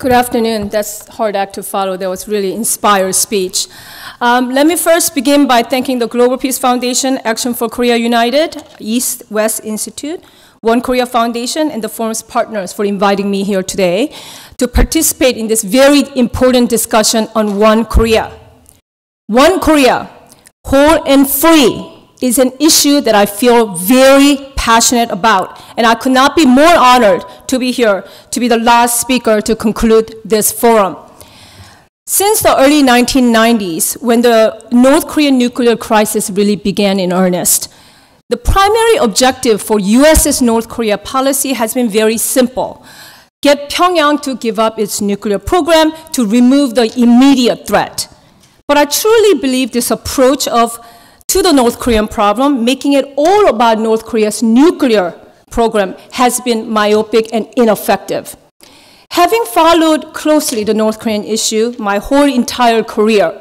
Good afternoon. That's hard act to follow. That was really inspired speech. Um, let me first begin by thanking the Global Peace Foundation, Action for Korea United, East West Institute, One Korea Foundation, and the forum's partners for inviting me here today to participate in this very important discussion on One Korea. One Korea, whole and free, is an issue that I feel very passionate about. And I could not be more honored to be here, to be the last speaker to conclude this forum. Since the early 1990s, when the North Korean nuclear crisis really began in earnest, the primary objective for US's North Korea policy has been very simple. Get Pyongyang to give up its nuclear program to remove the immediate threat. But I truly believe this approach of to the North Korean problem, making it all about North Korea's nuclear program has been myopic and ineffective. Having followed closely the North Korean issue my whole entire career,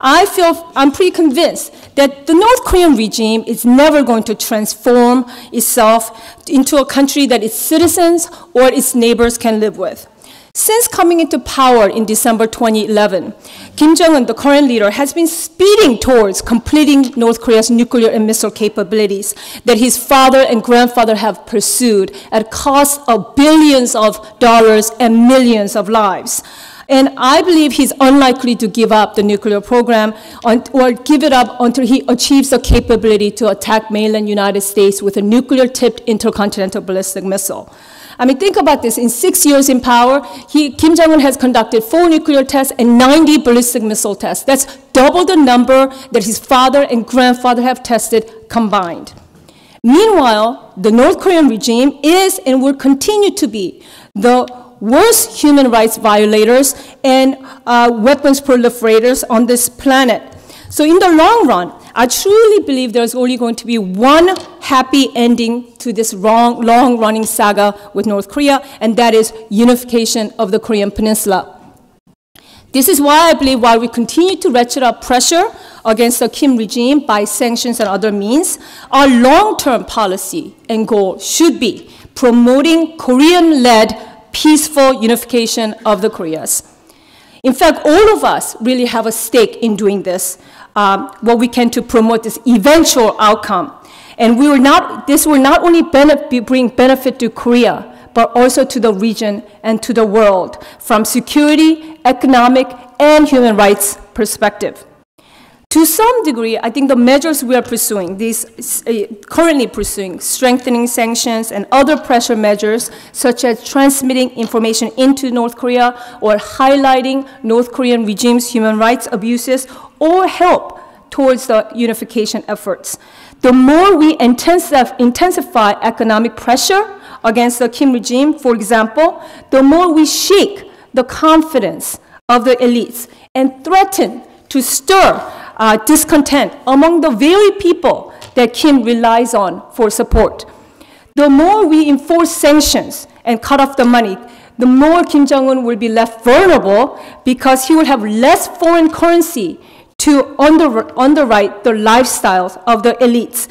I feel I'm pretty convinced that the North Korean regime is never going to transform itself into a country that its citizens or its neighbors can live with. Since coming into power in December 2011, Kim Jong un, the current leader, has been speeding towards completing North Korea's nuclear and missile capabilities that his father and grandfather have pursued at cost of billions of dollars and millions of lives. And I believe he's unlikely to give up the nuclear program or give it up until he achieves the capability to attack mainland United States with a nuclear-tipped intercontinental ballistic missile. I mean, think about this. In six years in power, he, Kim Jong-un has conducted four nuclear tests and 90 ballistic missile tests. That's double the number that his father and grandfather have tested combined. Meanwhile, the North Korean regime is and will continue to be the worst human rights violators and uh, weapons proliferators on this planet. So in the long run, I truly believe there's only going to be one happy ending to this long, long-running saga with North Korea, and that is unification of the Korean Peninsula. This is why I believe while we continue to ratchet up pressure against the Kim regime by sanctions and other means, our long-term policy and goal should be promoting Korean-led peaceful unification of the Koreas. In fact, all of us really have a stake in doing this um, what we can to promote this eventual outcome. And we will not, this will not only benefit, bring benefit to Korea, but also to the region and to the world from security, economic, and human rights perspective. To some degree, I think the measures we are pursuing, these uh, currently pursuing, strengthening sanctions and other pressure measures, such as transmitting information into North Korea or highlighting North Korean regime's human rights abuses, all help towards the unification efforts. The more we intensify economic pressure against the Kim regime, for example, the more we shake the confidence of the elites and threaten to stir uh, discontent among the very people that Kim relies on for support. The more we enforce sanctions and cut off the money, the more Kim Jong un will be left vulnerable because he will have less foreign currency to under, underwrite the lifestyles of the elites,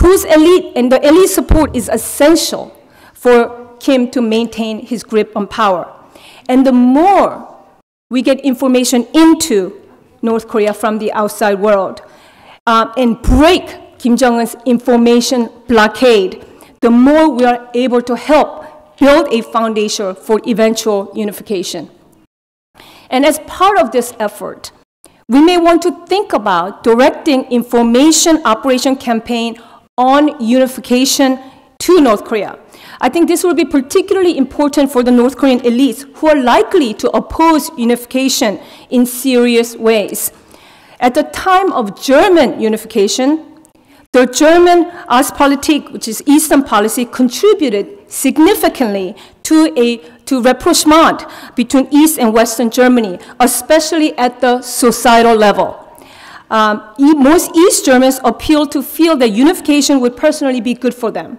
whose elite and the elite support is essential for Kim to maintain his grip on power. And the more we get information into North Korea from the outside world uh, and break Kim Jong un's information blockade, the more we are able to help build a foundation for eventual unification. And as part of this effort, we may want to think about directing information operation campaign on unification to North Korea. I think this will be particularly important for the North Korean elites who are likely to oppose unification in serious ways. At the time of German unification, the German Ostpolitik, which is Eastern policy, contributed significantly to a to rapprochement between East and Western Germany, especially at the societal level. Um, most East Germans appealed to feel that unification would personally be good for them.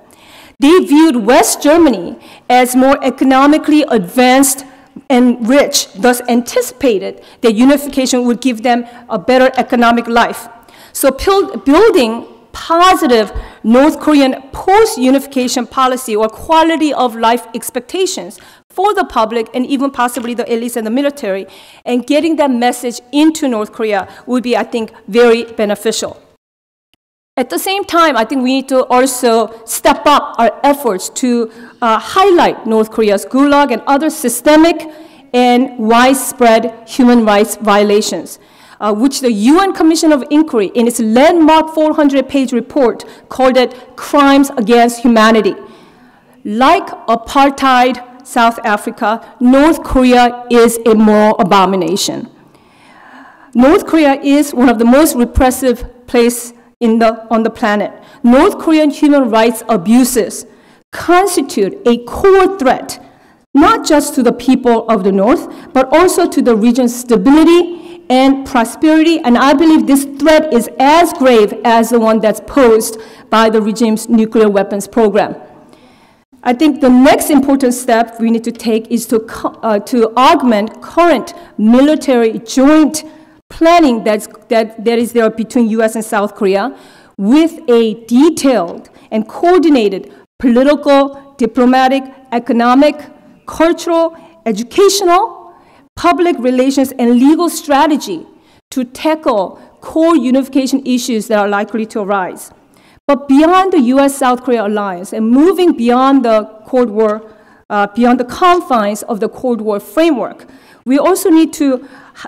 They viewed West Germany as more economically advanced and rich, thus anticipated that unification would give them a better economic life. So building positive North Korean post-unification policy or quality of life expectations for the public and even possibly the elites and the military, and getting that message into North Korea would be, I think, very beneficial. At the same time, I think we need to also step up our efforts to uh, highlight North Korea's gulag and other systemic and widespread human rights violations uh, which the UN Commission of Inquiry, in its landmark 400 page report, called it Crimes Against Humanity. Like apartheid South Africa, North Korea is a moral abomination. North Korea is one of the most repressive places on the planet. North Korean human rights abuses constitute a core threat, not just to the people of the North, but also to the region's stability and prosperity, and I believe this threat is as grave as the one that's posed by the regime's nuclear weapons program. I think the next important step we need to take is to, uh, to augment current military joint planning that's, that, there between US and South Korea with a detailed and coordinated political, diplomatic, economic, cultural, educational, public relations, and legal strategy to tackle core unification issues that are likely to arise. But beyond the US South Korea alliance and moving beyond the Cold War, uh, beyond the confines of the Cold War framework, we also need to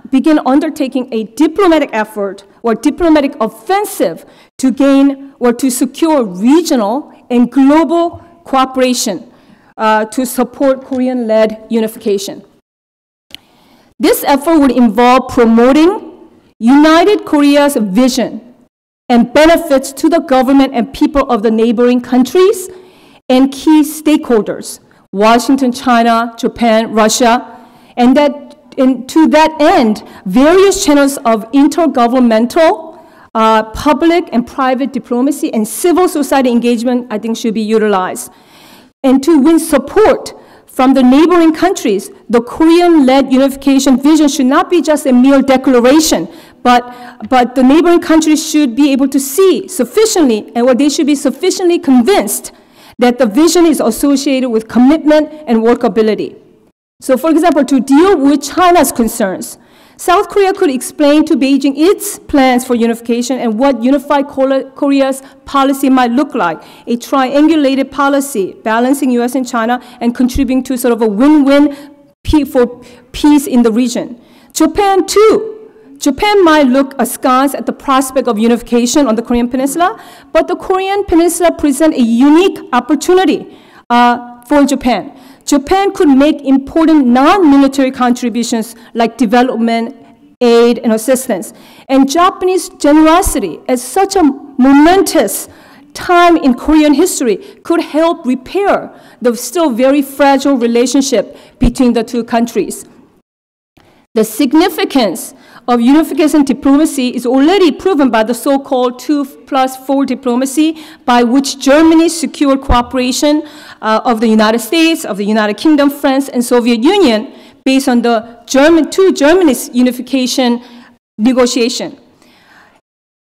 begin undertaking a diplomatic effort or diplomatic offensive to gain or to secure regional and global cooperation uh, to support Korean led unification. This effort would involve promoting United Korea's vision and benefits to the government and people of the neighboring countries and key stakeholders, Washington, China, Japan, Russia, and that and to that end, various channels of intergovernmental, uh, public and private diplomacy and civil society engagement, I think, should be utilized. And to win support from the neighboring countries, the Korean-led unification vision should not be just a mere declaration, but, but the neighboring countries should be able to see sufficiently, and what they should be sufficiently convinced that the vision is associated with commitment and workability. So for example, to deal with China's concerns, South Korea could explain to Beijing its plans for unification and what unified Korea's policy might look like. A triangulated policy balancing US and China and contributing to sort of a win-win for peace in the region. Japan too. Japan might look askance at the prospect of unification on the Korean Peninsula, but the Korean Peninsula presents a unique opportunity uh, for Japan. Japan could make important non-military contributions like development, aid, and assistance. And Japanese generosity at such a momentous time in Korean history could help repair the still very fragile relationship between the two countries. The significance of unification diplomacy is already proven by the so-called 2 plus 4 diplomacy, by which Germany secured cooperation uh, of the United States, of the United Kingdom, France, and Soviet Union based on the German, two Germany's unification negotiation.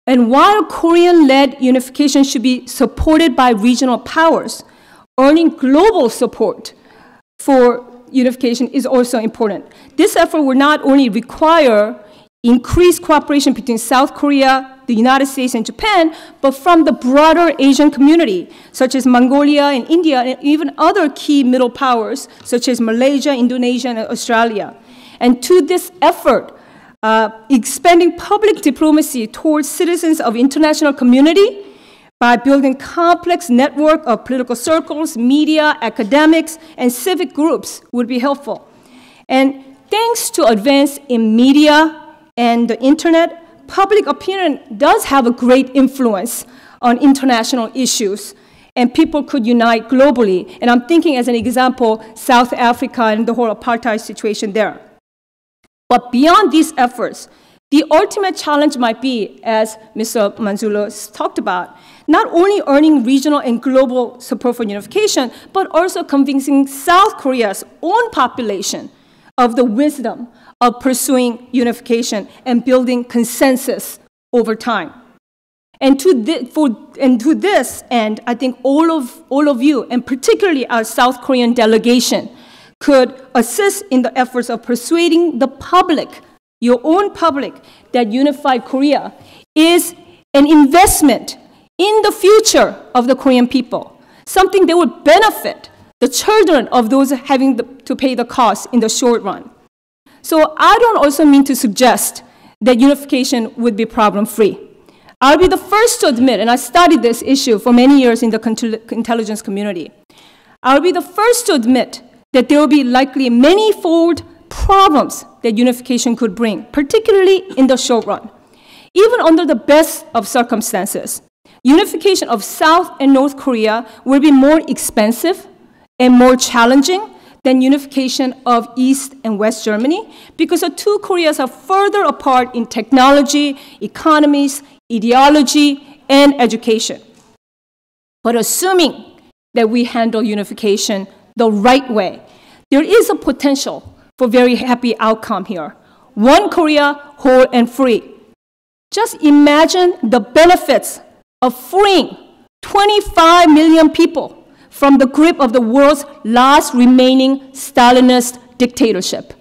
And while Korean-led unification should be supported by regional powers, earning global support for unification is also important. This effort will not only require increased cooperation between South Korea, the United States, and Japan, but from the broader Asian community, such as Mongolia and India, and even other key middle powers, such as Malaysia, Indonesia, and Australia. And to this effort, uh, expanding public diplomacy towards citizens of international community by building complex network of political circles, media, academics, and civic groups would be helpful. And thanks to advance in media, and the internet, public opinion does have a great influence on international issues and people could unite globally. And I'm thinking as an example, South Africa and the whole apartheid situation there. But beyond these efforts, the ultimate challenge might be, as Mr. Manzullo talked about, not only earning regional and global support for unification, but also convincing South Korea's own population of the wisdom of pursuing unification and building consensus over time. And to, for, and to this end, I think all of, all of you, and particularly our South Korean delegation, could assist in the efforts of persuading the public, your own public, that unified Korea is an investment in the future of the Korean people, something that would benefit the children of those having the, to pay the cost in the short run. So I don't also mean to suggest that unification would be problem free. I'll be the first to admit, and I studied this issue for many years in the intelligence community. I'll be the first to admit that there will be likely many-fold problems that unification could bring, particularly in the short run. Even under the best of circumstances, unification of South and North Korea will be more expensive and more challenging than unification of East and West Germany because the two Koreas are further apart in technology, economies, ideology, and education. But assuming that we handle unification the right way, there is a potential for very happy outcome here. One Korea, whole and free. Just imagine the benefits of freeing 25 million people from the grip of the world's last remaining Stalinist dictatorship.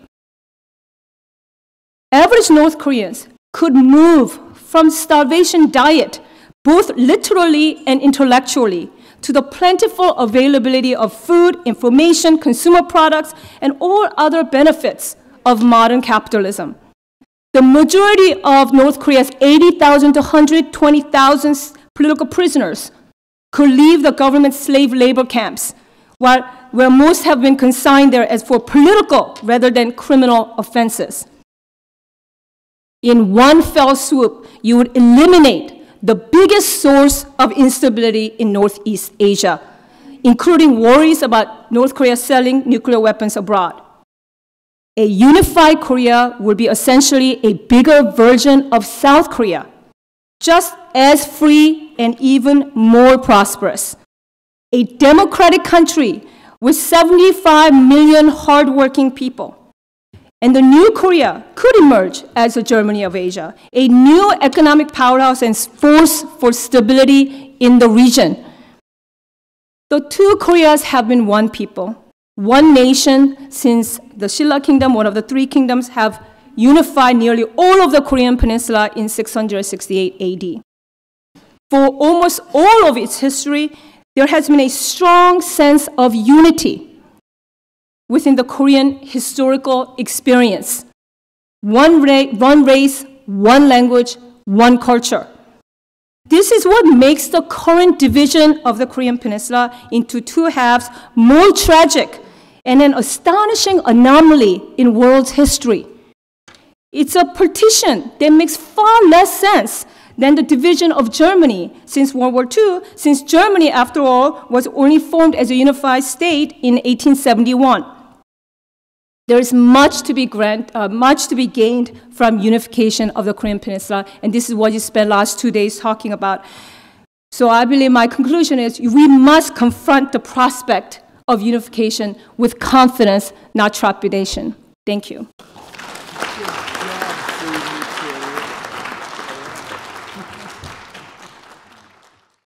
Average North Koreans could move from starvation diet, both literally and intellectually, to the plentiful availability of food, information, consumer products, and all other benefits of modern capitalism. The majority of North Korea's 80,000 to 120,000 political prisoners could leave the government slave labor camps, while, where most have been consigned there as for political rather than criminal offenses. In one fell swoop, you would eliminate the biggest source of instability in Northeast Asia, including worries about North Korea selling nuclear weapons abroad. A unified Korea would be essentially a bigger version of South Korea, just as free and even more prosperous. A democratic country with 75 million hardworking people and the new Korea could emerge as a Germany of Asia, a new economic powerhouse and force for stability in the region. The two Koreas have been one people, one nation since the Silla Kingdom, one of the three kingdoms, have unified nearly all of the Korean peninsula in 668 AD. For almost all of its history, there has been a strong sense of unity within the Korean historical experience. One, ra- one race, one language, one culture. This is what makes the current division of the Korean Peninsula into two halves more tragic and an astonishing anomaly in world history. It's a partition that makes far less sense than the division of Germany since World War II, since Germany, after all, was only formed as a unified state in 1871. There is much to be, grant, uh, much to be gained from unification of the Korean Peninsula, and this is what you spent last two days talking about. So I believe my conclusion is we must confront the prospect of unification with confidence, not trepidation. Thank you.